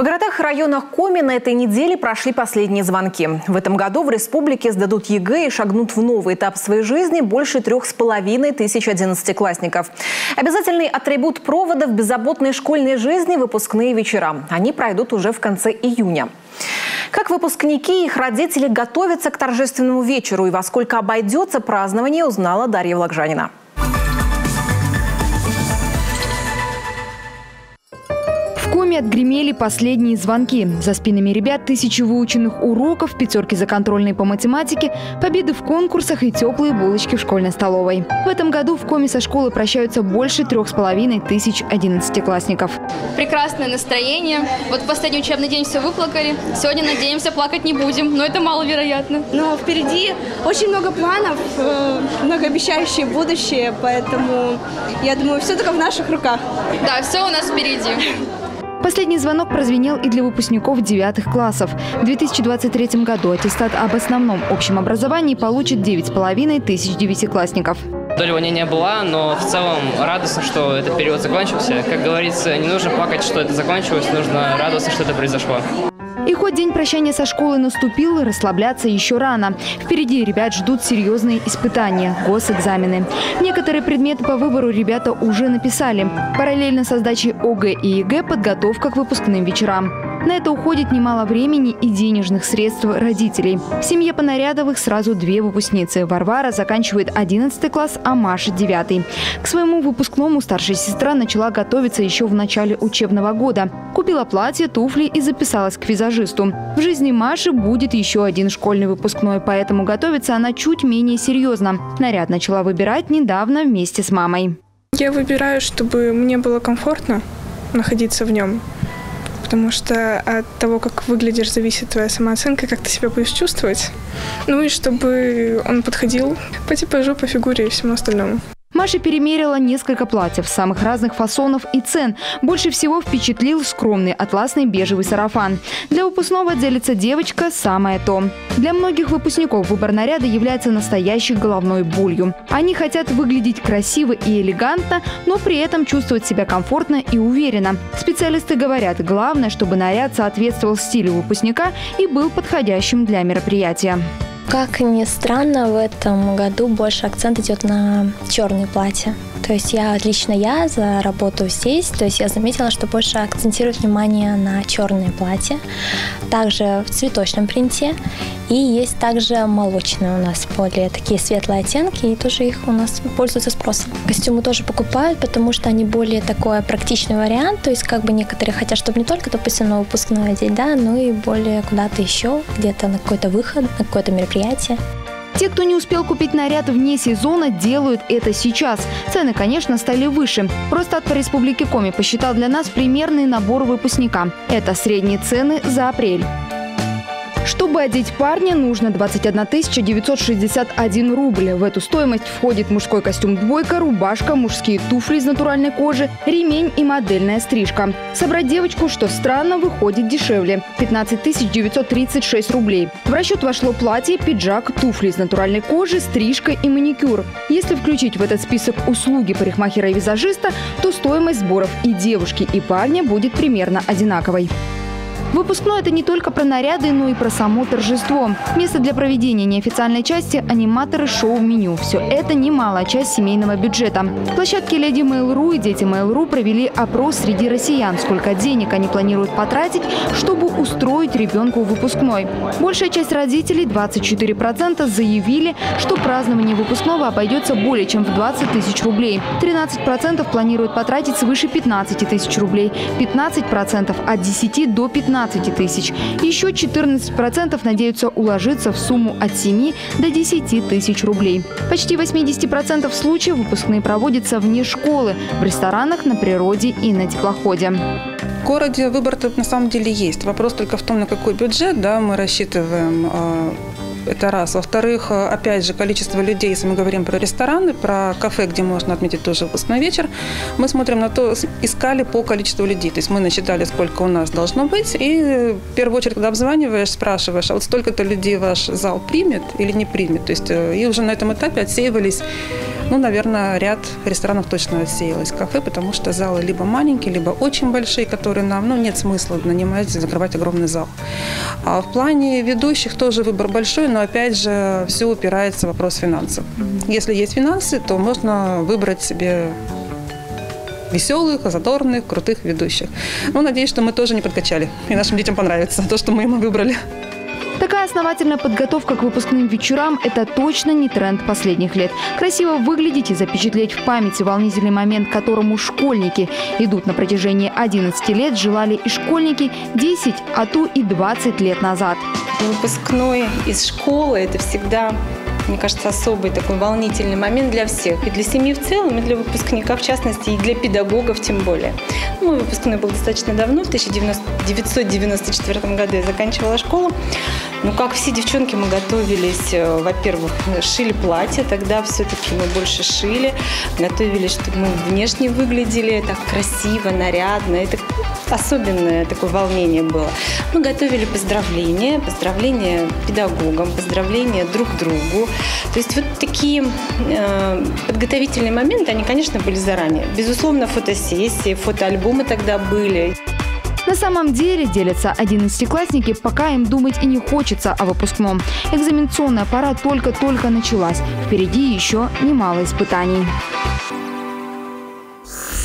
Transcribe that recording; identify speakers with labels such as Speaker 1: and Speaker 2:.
Speaker 1: В городах и районах Коми на этой неделе прошли последние звонки. В этом году в республике сдадут ЕГЭ и шагнут в новый этап своей жизни больше трех с половиной тысяч одиннадцатиклассников. Обязательный атрибут проводов беззаботной школьной жизни – выпускные вечера. Они пройдут уже в конце июня. Как выпускники и их родители готовятся к торжественному вечеру и во сколько обойдется празднование, узнала Дарья Влагжанина.
Speaker 2: Коми отгремели последние звонки. За спинами ребят тысячи выученных уроков, пятерки за контрольные по математике, победы в конкурсах и теплые булочки в школьной столовой. В этом году в Коми со школы прощаются больше трех с половиной тысяч одиннадцатиклассников.
Speaker 3: Прекрасное настроение. Вот в последний учебный день все выплакали. Сегодня, надеемся, плакать не будем, но это маловероятно.
Speaker 4: Но впереди очень много планов, э, многообещающее будущее, поэтому я думаю, все только в наших руках.
Speaker 3: Да, все у нас впереди.
Speaker 2: Последний звонок прозвенел и для выпускников девятых классов. В 2023 году аттестат об основном общем образовании получит 9,5 тысяч девятиклассников.
Speaker 5: Доля волнения была, но в целом радостно, что этот период закончился. Как говорится, не нужно плакать, что это закончилось, нужно радоваться, что это произошло.
Speaker 2: И хоть день прощания со школой наступил, расслабляться еще рано. Впереди ребят ждут серьезные испытания – госэкзамены. Некоторые предметы по выбору ребята уже написали. Параллельно со сдачей ОГЭ и ЕГЭ подготовка к выпускным вечерам. На это уходит немало времени и денежных средств родителей. В семье Понарядовых сразу две выпускницы. Варвара заканчивает 11 класс, а Маша – 9. К своему выпускному старшая сестра начала готовиться еще в начале учебного года. Купила платье, туфли и записалась к визажисту. В жизни Маши будет еще один школьный выпускной, поэтому готовится она чуть менее серьезно. Наряд начала выбирать недавно вместе с мамой.
Speaker 6: Я выбираю, чтобы мне было комфортно находиться в нем потому что от того, как выглядишь, зависит твоя самооценка, как ты себя будешь чувствовать. Ну и чтобы он подходил по типажу, по фигуре и всему остальному.
Speaker 2: Маша перемерила несколько платьев самых разных фасонов и цен. Больше всего впечатлил скромный атласный бежевый сарафан. Для выпускного делится девочка самое то. Для многих выпускников выбор наряда является настоящей головной болью. Они хотят выглядеть красиво и элегантно, но при этом чувствовать себя комфортно и уверенно. Специалисты говорят, главное, чтобы наряд соответствовал стилю выпускника и был подходящим для мероприятия.
Speaker 7: Как ни странно, в этом году больше акцент идет на черные платья. То есть я, лично я за работу здесь, то есть я заметила, что больше акцентирую внимание на черные платья, также в цветочном принте, и есть также молочные у нас более такие светлые оттенки, и тоже их у нас пользуются спросом. Костюмы тоже покупают, потому что они более такой практичный вариант, то есть как бы некоторые хотят, чтобы не только, допустим, на выпускной одеть, да, но и более куда-то еще, где-то на какой-то выход, на какое-то мероприятие.
Speaker 2: Те, кто не успел купить наряд вне сезона, делают это сейчас. Цены, конечно, стали выше. Просто от Республики Коми посчитал для нас примерный набор выпускника. Это средние цены за апрель. Чтобы одеть парня, нужно 21 961 рубль. В эту стоимость входит мужской костюм «двойка», рубашка, мужские туфли из натуральной кожи, ремень и модельная стрижка. Собрать девочку, что странно, выходит дешевле – 15 936 рублей. В расчет вошло платье, пиджак, туфли из натуральной кожи, стрижка и маникюр. Если включить в этот список услуги парикмахера и визажиста, то стоимость сборов и девушки, и парня будет примерно одинаковой. Выпускной – это не только про наряды, но и про само торжество. Место для проведения неофициальной части – аниматоры шоу-меню. Все это немалая часть семейного бюджета. Площадки «Леди Mail.ru» и «Дети Mail.ru» провели опрос среди россиян, сколько денег они планируют потратить, чтобы устроить ребенку выпускной. Большая часть родителей, 24%, заявили, что празднование выпускного обойдется более чем в 20 тысяч рублей. 13% планируют потратить свыше 15 тысяч рублей, 15% от 10 до 15 15 тысяч. Еще 14% надеются уложиться в сумму от 7 до 10 тысяч рублей. Почти 80% случаев выпускные проводятся вне школы, в ресторанах, на природе и на теплоходе.
Speaker 8: В городе выбор на самом деле есть. Вопрос только в том, на какой бюджет да, мы рассчитываем а, это раз. Во-вторых, э, опять же, количество людей, если мы говорим про рестораны, про кафе, где можно отметить тоже выпускной вечер, мы смотрим на то, искали по количеству людей. То есть мы насчитали, сколько у нас должно быть, и в первую очередь, когда обзваниваешь, спрашиваешь, а вот столько-то людей ваш зал примет или не примет. То есть э, и уже на этом этапе отсеивались Ну, наверное, ряд ресторанов точно отсеялось кафе, потому что залы либо маленькие, либо очень большие, которые нам, ну, нет смысла нанимать, закрывать огромный зал. А в плане ведущих тоже выбор большой, но опять же все упирается в вопрос финансов. Если есть финансы, то можно выбрать себе веселых, задорных, крутых ведущих. Ну, надеюсь, что мы тоже не подкачали, и нашим детям понравится то, что мы им выбрали.
Speaker 2: Такая основательная подготовка к выпускным вечерам – это точно не тренд последних лет. Красиво выглядеть и запечатлеть в памяти волнительный момент, которому школьники идут на протяжении 11 лет, желали и школьники 10, а то и 20 лет назад.
Speaker 9: Выпускной из школы – это всегда мне кажется, особый такой волнительный момент для всех. И для семьи в целом, и для выпускника в частности, и для педагогов тем более. Ну, мой выпускной был достаточно давно, в 1994 году я заканчивала школу. Ну, как все девчонки, мы готовились, э, во-первых, шили платья, тогда все-таки мы больше шили, готовились, чтобы мы внешне выглядели так красиво, нарядно. Это особенное такое волнение было. Мы готовили поздравления, поздравления педагогам, поздравления друг другу. То есть вот такие э, подготовительные моменты, они, конечно, были заранее. Безусловно, фотосессии, фотоальбомы тогда были.
Speaker 2: На самом деле, делятся одиннадцатиклассники, пока им думать и не хочется о выпускном. Экзаменационная пора только-только началась. Впереди еще немало испытаний.